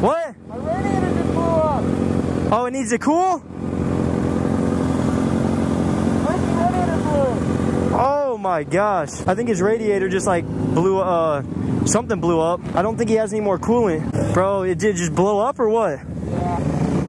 What? My radiator just blew up. Oh, it needs to cool? Where's the radiator blew? Oh my gosh. I think his radiator just like blew, uh, something blew up. I don't think he has any more coolant. Bro, it did just blow up or what? Yeah.